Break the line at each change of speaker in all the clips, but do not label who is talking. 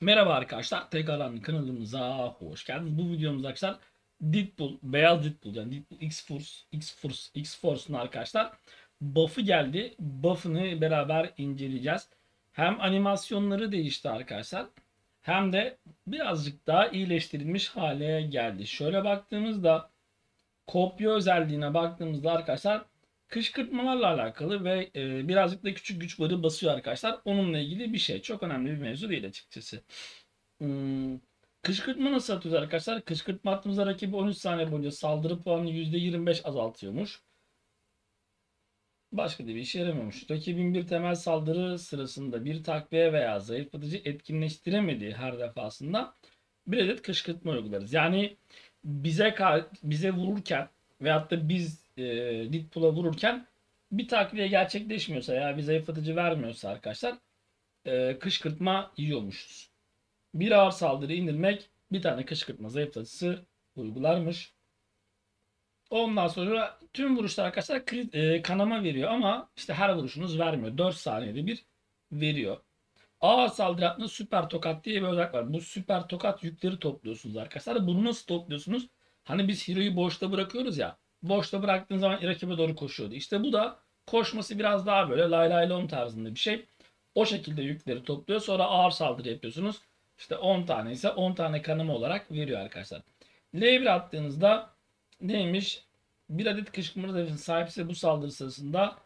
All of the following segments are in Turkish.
Merhaba arkadaşlar, tekrardan kanalımıza hoş geldiniz. Bu videomuzda arkadaşlar Deadpool, beyaz Deadpool yani Deadpool X-Force, X-Force, X-Force'un arkadaşlar buff'ı geldi. Buff'ını beraber inceleyeceğiz. Hem animasyonları değişti arkadaşlar hem de birazcık daha iyileştirilmiş hale geldi. Şöyle baktığımızda kopya özelliğine baktığımızda arkadaşlar kışkırtmalarla alakalı ve e, birazcık da küçük güç barı basıyor arkadaşlar. Onunla ilgili bir şey. Çok önemli bir mevzu değil açıkçası. Hmm, kışkırtma nasıl atıyoruz arkadaşlar? Kışkırtma attığımızda rakibi 13 saniye boyunca saldırı puanını %25 azaltıyormuş. Başka da bir işe yaramıyormuş. Rakibin bir temel saldırı sırasında bir takviye veya zayıflatıcı etkinleştiremediği her defasında bir adet kışkırtma uygularız. Yani bize bize vururken veyahut da biz e, Deadpool'a vururken bir takviye gerçekleşmiyorsa ya bir zayıflatıcı vermiyorsa arkadaşlar e, kışkırtma yiyormuşuz. Bir ağır saldırı indirmek bir tane kışkırtma zayıflatıcısı uygularmış. Ondan sonra tüm vuruşlar arkadaşlar e, kanama veriyor ama işte her vuruşunuz vermiyor. 4 saniyede bir veriyor. Ağır saldırı hattında süper tokat diye bir özellik var. Bu süper tokat yükleri topluyorsunuz arkadaşlar. Bunu nasıl topluyorsunuz? Hani biz Hero'yu boşta bırakıyoruz ya. Boşta bıraktığın zaman rakibe doğru koşuyordu. İşte bu da koşması biraz daha böyle lay lay lom tarzında bir şey. O şekilde yükleri topluyor. Sonra ağır saldırı yapıyorsunuz. İşte 10 tane ise 10 tane kanama olarak veriyor arkadaşlar. L1 attığınızda neymiş? Bir adet kışkırtma zırhının sahipse bu saldırı sırasında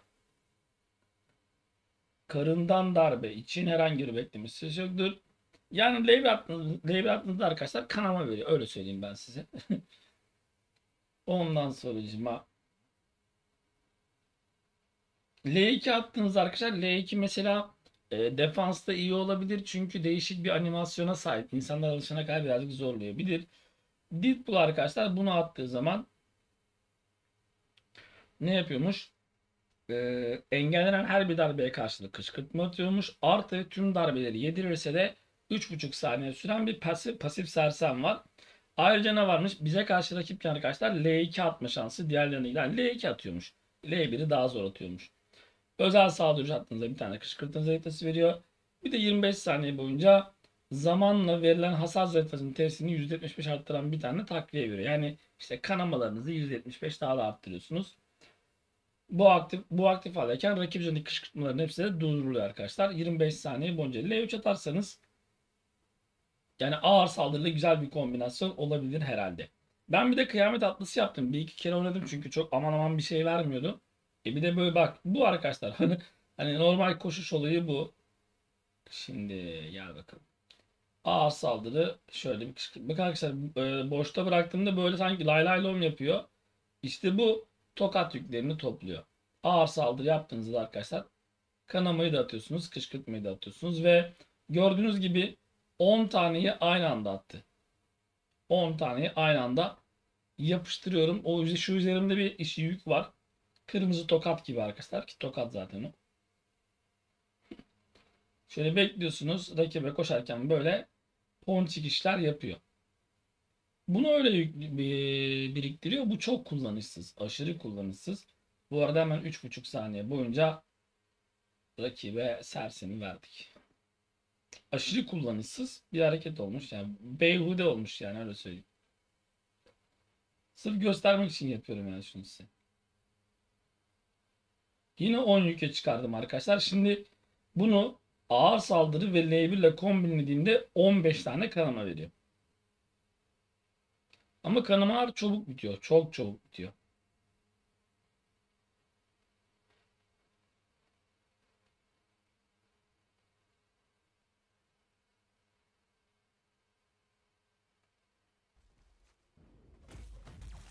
karından darbe için herhangi bir beklemesi yoktur. Yani L1 attığınızda, L1 attığınızda arkadaşlar kanama veriyor. Öyle söyleyeyim ben size. Ondan sonracıma L2 attığınız arkadaşlar L2 mesela e, defansta iyi olabilir çünkü değişik bir animasyona sahip. İnsanlar alışana kadar birazcık zorlayabilir. Deadpool arkadaşlar bunu attığı zaman ne yapıyormuş? E, engellenen her bir darbeye karşılık kışkırtma atıyormuş. Artı tüm darbeleri yedirirse de 3,5 saniye süren bir pasif, pasif sersem var. Ayrıca ne varmış? Bize karşı rakip arkadaşlar L2 atma şansı diğerlerine yani L2 atıyormuş. L1'i daha zor atıyormuş. Özel saldırı attığınızda bir tane kışkırtma zayıflatması veriyor. Bir de 25 saniye boyunca zamanla verilen hasar zayıflatmasının tesirini %75 arttıran bir tane takviye veriyor. Yani işte kanamalarınızı %75 daha da arttırıyorsunuz. Bu aktif bu aktif haldeyken rakip üzerindeki kışkırtmaların hepsi de durduruluyor arkadaşlar. 25 saniye boyunca L3 atarsanız yani ağır saldırılı güzel bir kombinasyon olabilir herhalde. Ben bir de kıyamet atlısı yaptım. Bir iki kere oynadım çünkü çok aman aman bir şey vermiyordu. E bir de böyle bak bu arkadaşlar hani hani normal koşuş olayı bu. Şimdi gel bakalım. Ağır saldırı şöyle bir kışkırt. Bakın arkadaşlar e, boşta bıraktığımda böyle sanki lay lay lom yapıyor. İşte bu tokat yüklerini topluyor. Ağır saldırı yaptığınızda arkadaşlar kanamayı da atıyorsunuz, kışkırtmayı da atıyorsunuz ve gördüğünüz gibi 10 taneyi aynı anda attı. 10 taneyi aynı anda yapıştırıyorum. O yüzden şu üzerimde bir işi yük var. Kırmızı tokat gibi arkadaşlar ki tokat zaten o. Şöyle bekliyorsunuz rakibe koşarken böyle ponçik işler yapıyor. Bunu öyle biriktiriyor. Bu çok kullanışsız. Aşırı kullanışsız. Bu arada hemen 3,5 saniye boyunca rakibe sersemi verdik aşırı kullanışsız bir hareket olmuş. Yani beyhude olmuş yani öyle söyleyeyim. Sırf göstermek için yapıyorum yani şunu size. Yine 10 yüke çıkardım arkadaşlar. Şimdi bunu ağır saldırı ve L1 ile kombinlediğimde 15 tane kanama veriyor. Ama kanamalar çabuk bitiyor. Çok çabuk bitiyor.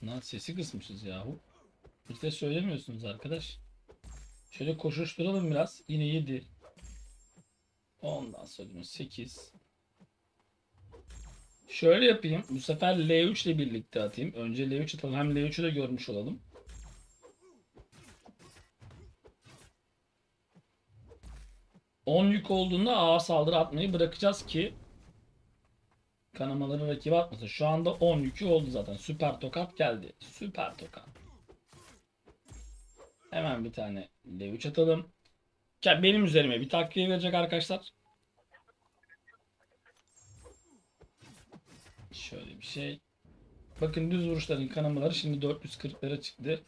Lan sesi kısmışız yahu. Hiç de söylemiyorsunuz arkadaş. Şöyle koşuşturalım biraz. Yine 7. Ondan sonra 8. Şöyle yapayım. Bu sefer L3 ile birlikte atayım. Önce L3 atalım. Hem L3'ü de görmüş olalım. On yük olduğunda ağır saldırı atmayı bırakacağız ki kanamaları rakibe atmasın. Şu anda 10 yükü oldu zaten. Süper tokat geldi. Süper tokat. Hemen bir tane L3 atalım. Benim üzerime bir takviye verecek arkadaşlar. bir şey. Bakın düz vuruşların kanamaları şimdi 440'lara çıktı.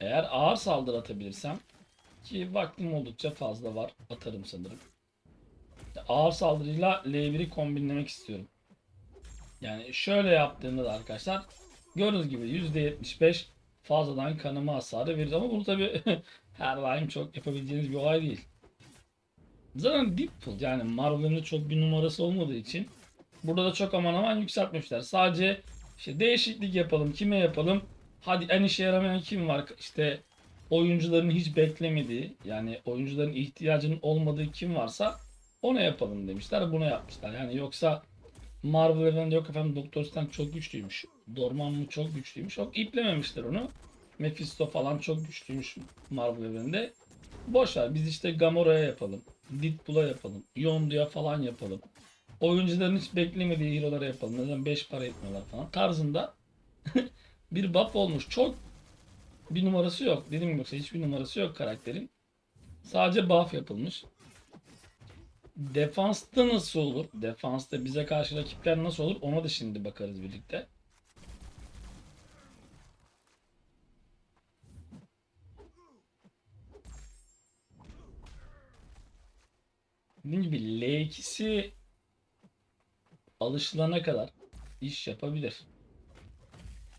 Eğer ağır saldırı atabilirsem ki vaktim oldukça fazla var. Atarım sanırım. Ağır saldırıyla L1'i kombinlemek istiyorum. Yani şöyle yaptığımda da arkadaşlar gördüğünüz gibi %75 fazladan kanama hasarı verir ama bunu tabi her daim çok yapabileceğiniz bir olay değil. Zaten Deadpool yani Marvel'ın çok bir numarası olmadığı için burada da çok aman aman yükseltmişler. Sadece işte değişiklik yapalım, kime yapalım? Hadi en işe yaramayan kim var? İşte oyuncuların hiç beklemediği yani oyuncuların ihtiyacının olmadığı kim varsa ona yapalım demişler. Buna yapmışlar. Yani yoksa Marvel evreninde yok efendim Doktor Strange çok güçlüymüş. Dorman mı çok güçlüymüş. Yok iplememişler onu. Mephisto falan çok güçlüymüş Marvel evreninde. Boş biz işte Gamora'ya yapalım. Deadpool'a yapalım. Yondu'ya falan yapalım. Oyuncuların hiç beklemediği hero'lara yapalım. Neden 5 para etmiyorlar falan tarzında bir buff olmuş. Çok bir numarası yok. Dedim gibi hiçbir numarası yok karakterin. Sadece buff yapılmış. Defansta nasıl olur? Defansta bize karşı rakipler nasıl olur? Ona da şimdi bakarız birlikte. Dediğim gibi L2'si alışılana kadar iş yapabilir.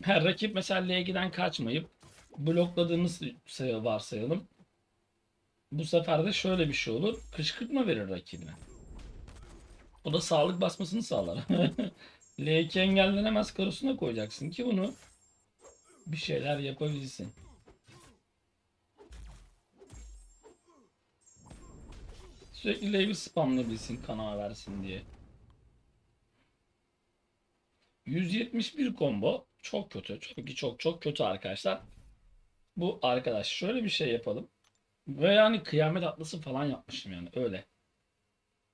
Her rakip mesela L2'den kaçmayıp blokladığımız say- varsayalım. Bu sefer de şöyle bir şey olur. Kışkırtma verir rakibine. O da sağlık basmasını sağlar. L2 engellenemez karosuna koyacaksın ki bunu bir şeyler yapabilsin. Sürekli L1 spamlayabilsin kanama versin diye. 171 combo çok kötü. Çok çok çok kötü arkadaşlar. Bu arkadaş şöyle bir şey yapalım. Ve yani kıyamet atlısı falan yapmışım yani öyle.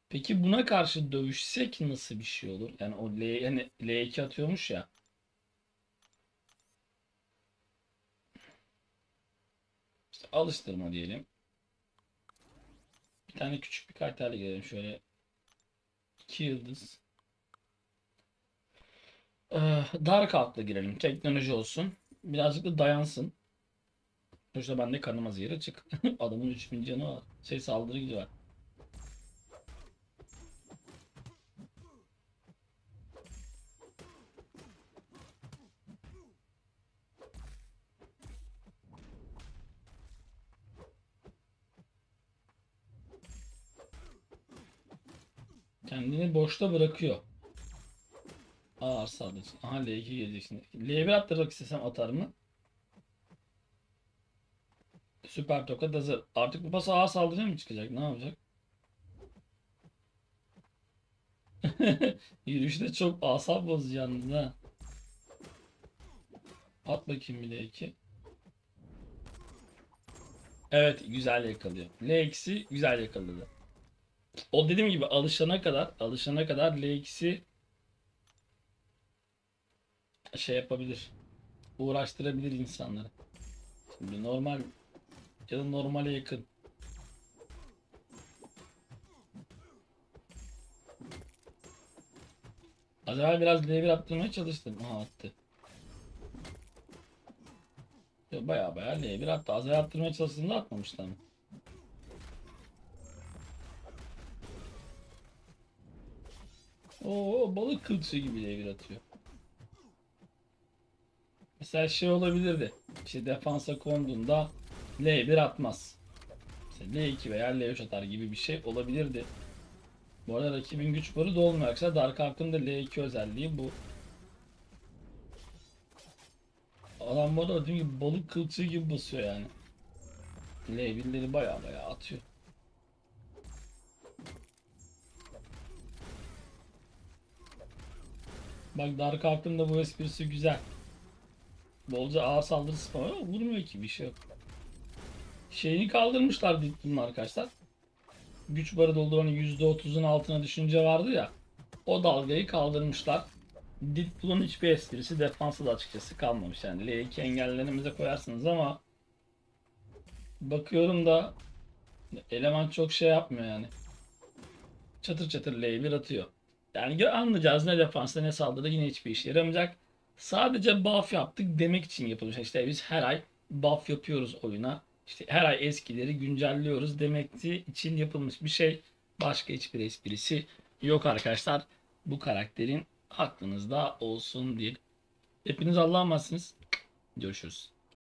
Peki buna karşı dövüşsek nasıl bir şey olur? Yani o L yani L2 atıyormuş ya. İşte alıştırma diyelim. Bir tane küçük bir kartlarla girelim şöyle. 2 yıldız. Ee, Dark Out'la girelim. Teknoloji olsun. Birazcık da dayansın. Sonuçta bende kanama yeri açık. Adamın 3000 canı var. Şey saldırı gücü var. Kendini boşta bırakıyor. Ağır saldırı. Aha L2 gelecek şimdi. L1 attırmak istesem atar mı? Süper tokat hazır. Artık bu pas ağır saldırıya mı çıkacak? Ne yapacak? Yürüyüşte çok asap bozucu ha. At bakayım bir L2. Evet güzel yakalıyor. L2'si güzel yakaladı. O dediğim gibi alışana kadar alışana kadar L2'si şey yapabilir. Uğraştırabilir insanları. Şimdi normal ya da normale yakın. Acaba biraz L1 attırmaya çalıştım. Aha attı. Ya baya baya L1 attı. Az evvel attırmaya çalıştığında atmamıştı ama. Oo balık kılçığı gibi L1 atıyor. Mesela şey olabilirdi. İşte defansa konduğunda L1 atmaz. Mesela L2 veya L3 atar gibi bir şey olabilirdi. Bu arada rakibin güç barı da olmuyor. Arkadaşlar Dark Art'ın da L2 özelliği bu. Adam bu arada gibi balık kılçığı gibi basıyor yani. L1'leri baya baya atıyor. Bak Dark Art'ın da bu esprisi güzel. Bolca ağır saldırı spam ama vurmuyor ki bir şey yok. Şeyini kaldırmışlar Deadpool'un arkadaşlar. Güç barı dolduranın %30'un altına düşünce vardı ya. O dalgayı kaldırmışlar. Deadpool'un hiçbir esprisi defansı da açıkçası kalmamış. Yani L2 engellerimize koyarsınız ama bakıyorum da eleman çok şey yapmıyor yani. Çatır çatır L1 atıyor. Yani anlayacağız ne defansta ne saldırıda yine hiçbir işe yaramayacak. Sadece buff yaptık demek için yapılmış. İşte biz her ay buff yapıyoruz oyuna. İşte her ay eskileri güncelliyoruz demek için yapılmış bir şey. Başka hiçbir esprisi yok arkadaşlar. Bu karakterin aklınızda olsun diye. Hepiniz Allah'a emanetsiniz. Görüşürüz.